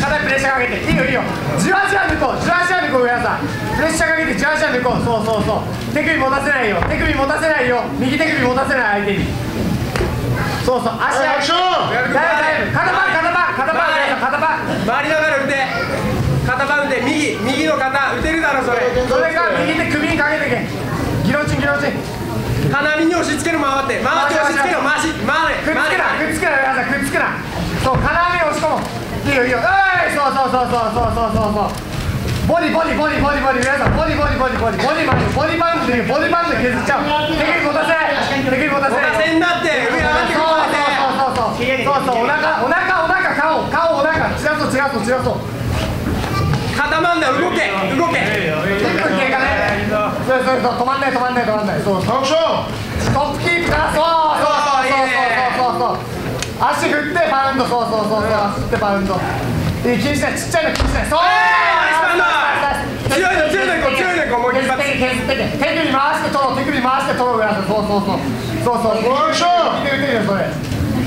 肩にプレッシャーかけていいよいいよじわじわ抜こうじわじわ抜こう上原さんプレッシャーかけてじわじわ抜こう。そうそうそう。手首持たせないよ。手首持たせないよ。右手首持たせない相手に。そうそう。足アクション大丈夫。大丈夫肩パン肩パン。肩パン。肩パン。回りながら打て。肩パン打て。右。右の肩。打てるだろそれ。それが右手首にかけてけギロチンギロチン。金網に押し付ける回って。回って押し付ける回し回れ。くっつけなくっつけなくっつけな。そう金網押し込もう。いいよいいよ。えいそうそうそうそうそうそうそうそうボディボディボディボディボディ皆さんボディボディボディボディボディバンドボディバンドでボディバンドで削っちゃう手首持たせない手首持たせない持たせんだって上上がってくるそうそうそうそうそうそうお腹お腹お腹顔顔お腹散らそう散らそう散らそう肩マンだ動け動け1分経過ねそうそうそう止まんない止まんない止まんないそうそうアクショントップキープからそうそうそうそうそうそうそう足振ってバウンドそうそうそうそう足振ってバウンドいい気にしないちっちゃいの気にしないそう強いの強いのいこう強いのいこうもう一削っ発。て削ってけ手首回して取ろう手首回して取ろうそうそうそう。そうそう。アクション見てる見てるよそれ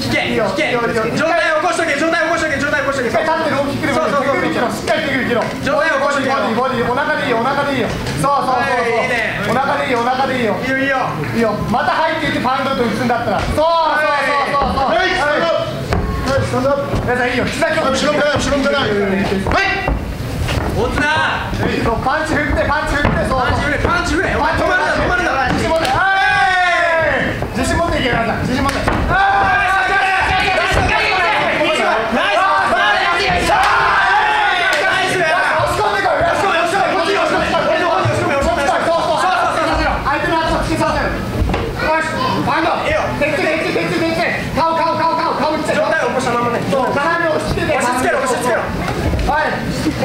引けいいよ引け。いいよいいよ。状態起こしとけ状態起こしとけ状態起こしとけ。一回立ってる大きくでもいい。そうそうそう。手首切ろうしっかり手首切ろう上体起こしてけボディボディお腹でいいよお腹でいいよ。そうそうそうはいいいね。お腹でいいよお腹でいいよ。いいよいいよ。いいよまた入っていってパウンドと打つんだったら。そうそうそうそう。そうはい。スタンドアップはいスタンドアップ皆さんいいよ。膝今日後ろ向かない後ろ向かない。はい 원투나 이거 반칙 흑대 반칙 흑대 반칙 흑대 반칙 흑대 도망가 도망가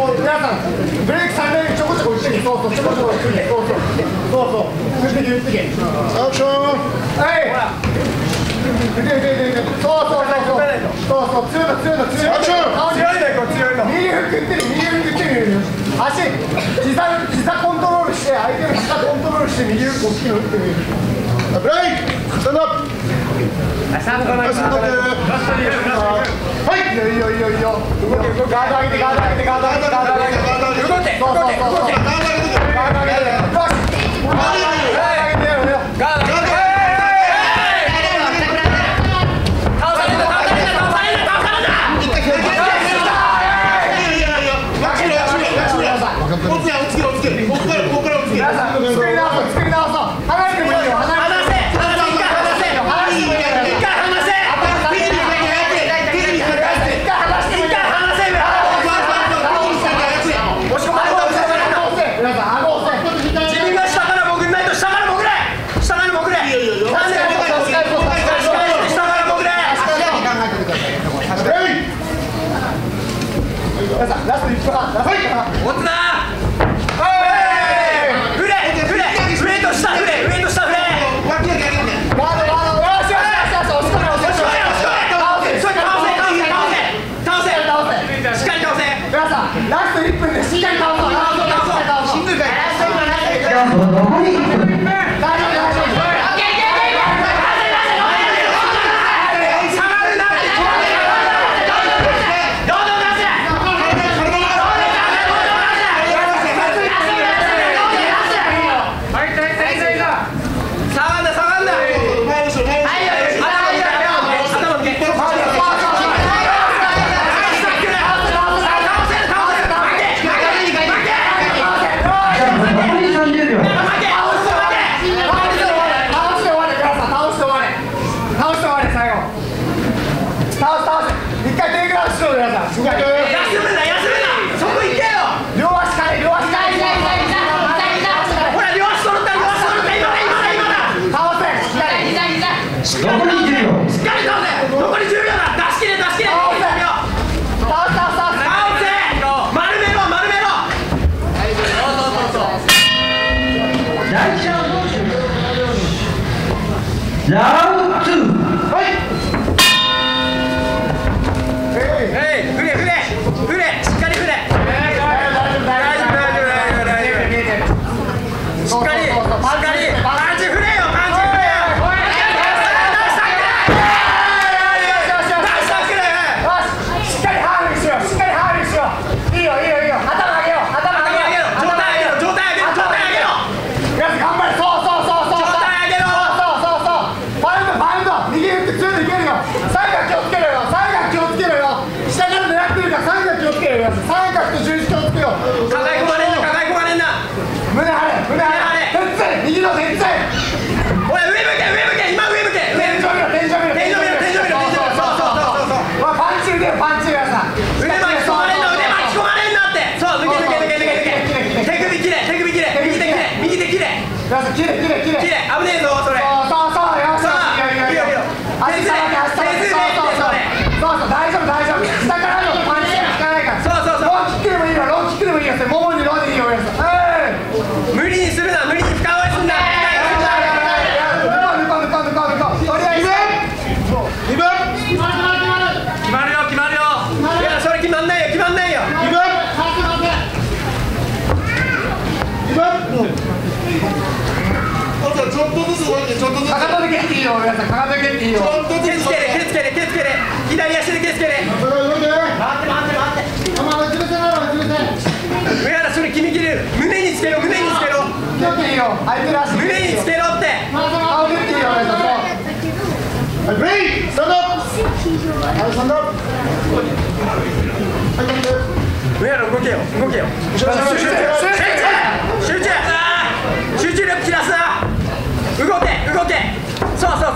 もう皆さんブレイク3連ちょこちょこ打ってけそうそうちょこちょこ打ってけそうそうそうそう打ってけ打ってけアクションはい打て打て打て打てそうそうそうそうそうそう強いの強いの強いのアクション顔に強いねこう強いの右フック打ってる右フック打ってる足膝膝コントロールして相手の膝コントロールして右フック大きいの打ってみるブレイクスタンドアップ。はいスタンドアップはい。いいよいいよいいよ。いいよガード上げてガード上げてガード上げて。ガード上げて。動けそうそうそうそう動けガード上げて。ガード上げて Next. よ皆さんかけていいよつけれつけれつけれ左足でつけれな上原それ君切れる。胸につけろ胸につけろ。胸につけろって、上原動けよ動けよ。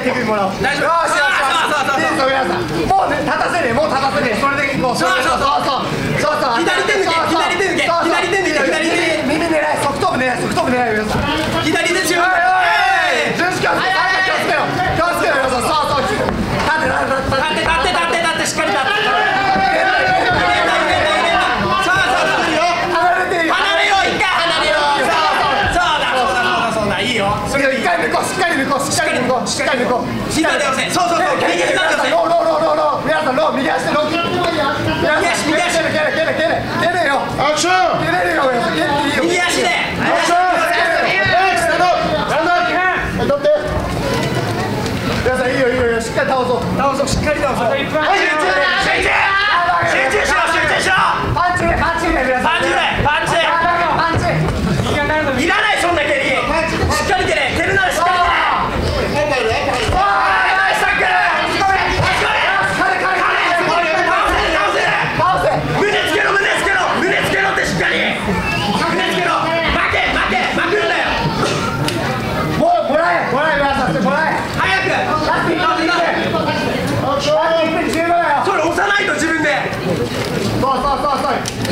手首もらおう。大丈夫。よしよしよし皆さんもうね立たせねもう立たせねそれでいこうそうそう。そうそうそうそう。左手抜け左手抜け左手抜け耳狙い側頭部狙い側頭部狙い我是 k 老师我已经决定了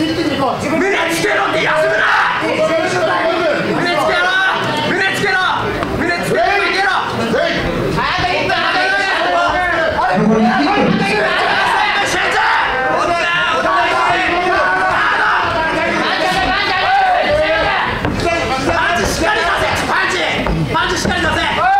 きてけろけろけろけろけろしっかり出せ。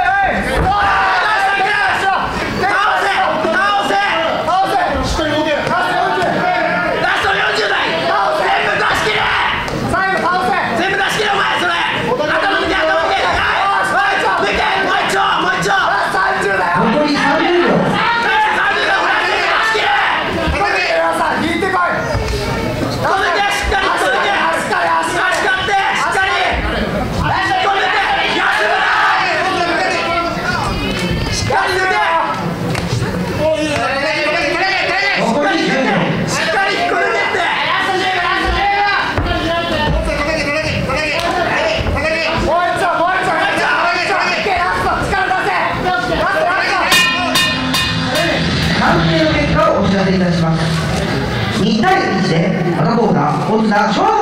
我们拿错